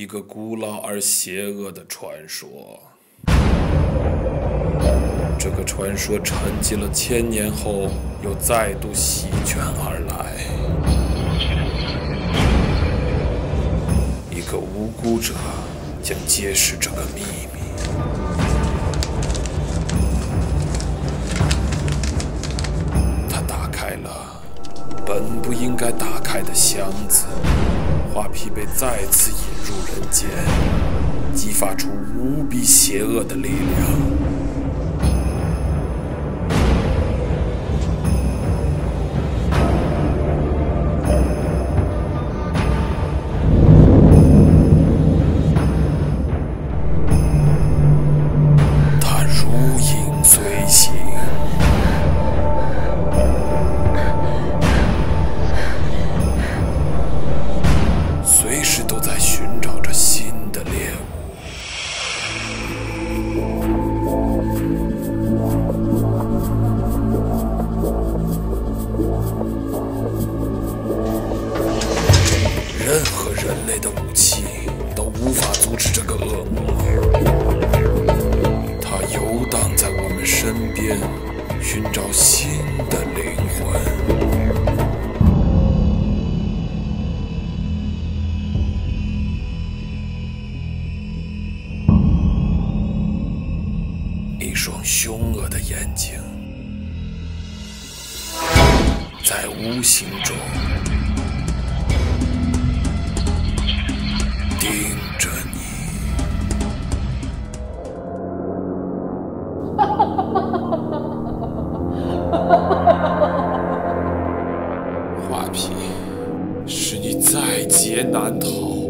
一个古老而邪恶的传说。这个传说沉寂了千年后，又再度席卷而来。一个无辜者将揭示这个秘密。他打开了本不应该打开的箱子，化皮被再次引入人间，激发出无比邪恶的力量。任何人类的武器都无法阻止这个恶魔。它游荡在我们身边，寻找新的灵魂。一双凶恶的眼睛，在无形中皮，使你在劫难逃。